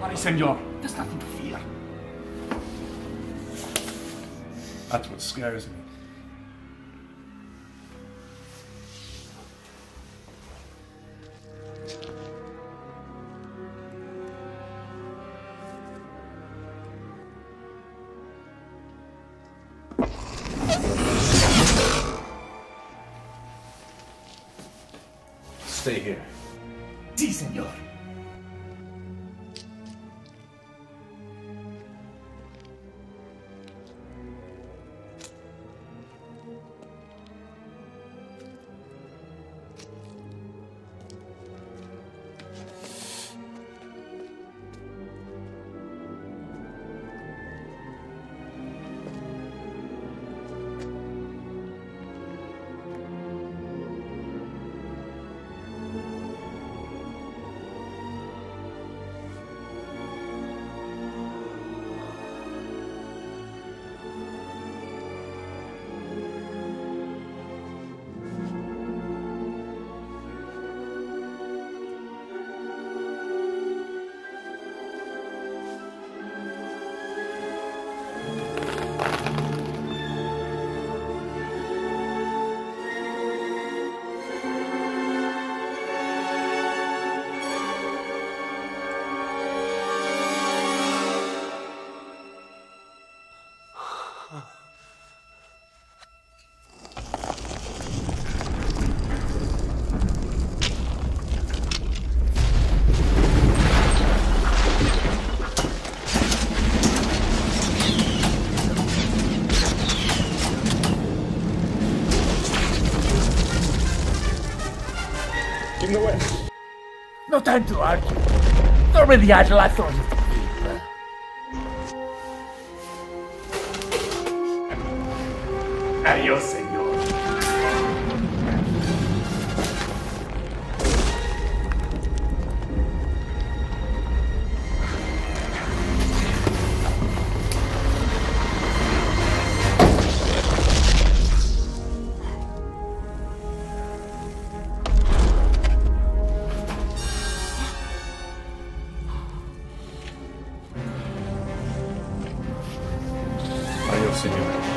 worry, senor. There's nothing to fear. That's what scares me. Stay here. Sí, señor. Give him the way. No time to argue. Throw me the idol, I throw you the keeper. Adios, senor. Adios, senor.